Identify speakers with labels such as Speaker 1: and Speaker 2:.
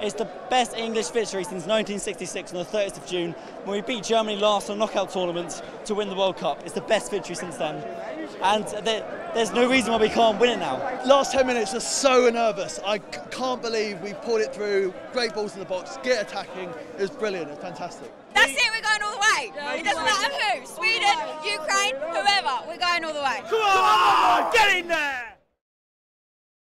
Speaker 1: It's the best English victory since 1966 on the 30th of June when we beat Germany last in a knockout tournament to win the World Cup. It's the best victory since then. And there's no reason why we can't win it now.
Speaker 2: Last 10 minutes are so nervous. I can't believe we pulled it through. Great balls in the box, get attacking. It was brilliant, it was fantastic.
Speaker 3: That's it, we're going all the way. It doesn't matter who. Sweden, Ukraine, whoever, we're going all the way.
Speaker 4: Get in there!